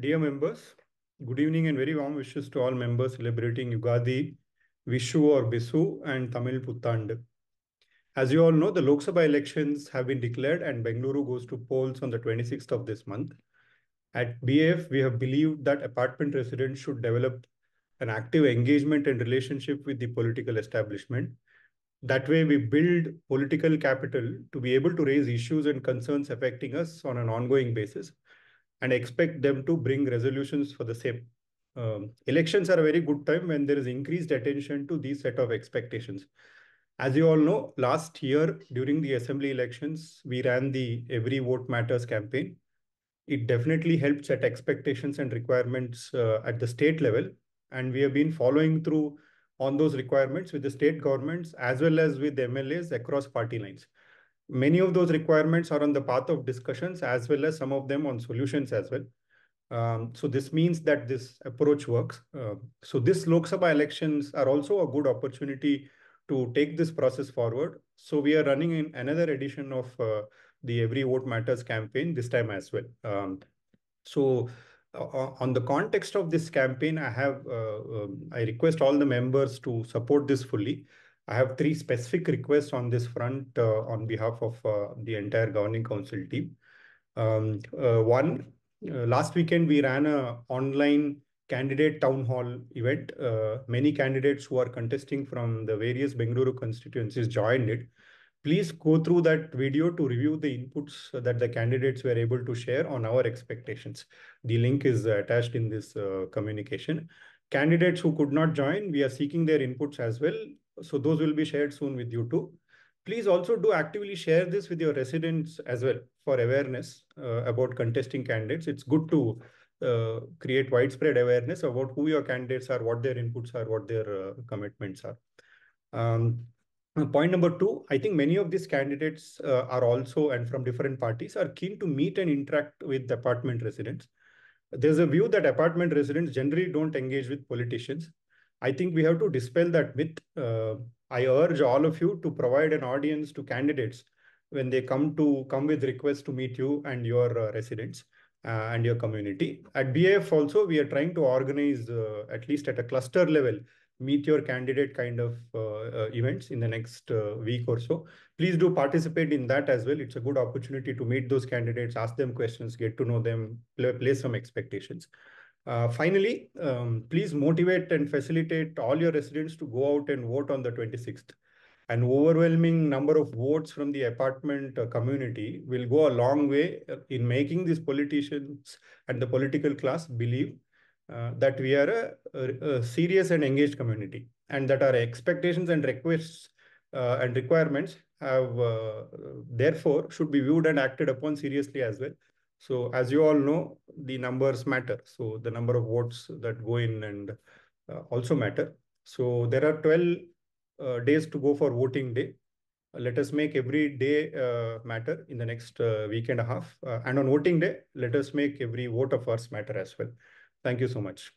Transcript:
Dear members, good evening and very warm wishes to all members celebrating Yugadi, Vishu or Bisu and Tamil Puthandu. As you all know, the Lok Sabha elections have been declared and Bengaluru goes to polls on the 26th of this month. At BAF, we have believed that apartment residents should develop an active engagement and relationship with the political establishment. That way, we build political capital to be able to raise issues and concerns affecting us on an ongoing basis and expect them to bring resolutions for the same. Um, elections are a very good time when there is increased attention to these set of expectations. As you all know, last year during the assembly elections, we ran the Every Vote Matters campaign. It definitely helped set expectations and requirements uh, at the state level. And we have been following through on those requirements with the state governments as well as with MLAs across party lines. Many of those requirements are on the path of discussions as well as some of them on solutions as well. Um, so this means that this approach works. Uh, so this Lok Sabha elections are also a good opportunity to take this process forward. So we are running in another edition of uh, the Every Vote Matters campaign this time as well. Um, so uh, on the context of this campaign, I have uh, um, I request all the members to support this fully. I have three specific requests on this front uh, on behalf of uh, the entire governing council team. Um, uh, one, last weekend we ran an online candidate town hall event. Many candidates who are contesting from the various Bengaluru constituencies joined it. Please go through that video to review the inputs that the candidates were able to share on our expectations. The link is attached in this uh, communication. Candidates who could not join, we are seeking their inputs as well. So those will be shared soon with you too. Please also do actively share this with your residents as well for awareness uh, about contesting candidates. It's good to uh, create widespread awareness about who your candidates are, what their inputs are, what their uh, commitments are. Um, point number two, I think many of these candidates uh, are also, and from different parties, are keen to meet and interact with apartment residents. There's a view that apartment residents generally don't engage with politicians. I think we have to dispel that myth. Uh, I urge all of you to provide an audience to candidates when they come to come with requests to meet you and your uh, residents uh, and your community. At BAF also, we are trying to organize, uh, at least at a cluster level, meet your candidate kind of uh, uh, events in the next week or so. Please do participate in that as well. It's a good opportunity to meet those candidates, ask them questions, get to know them, play, play some expectations. Uh, finally, um, please motivate and facilitate all your residents to go out and vote on the 26th. An overwhelming number of votes from the apartment uh, community will go a long way in making these politicians and the political class believe uh, that we are a, a, a, serious and engaged community and that our expectations and requests uh, and requirements have uh, therefore should be viewed and acted upon seriously as well. So as you all know, the numbers matter. So the number of votes that go in and uh, also matter. So there are 12 uh, days to go for voting day. let us make every day uh, matter in the next week and a half. and on voting day, let us make every vote of ours matter as well. Thank you so much.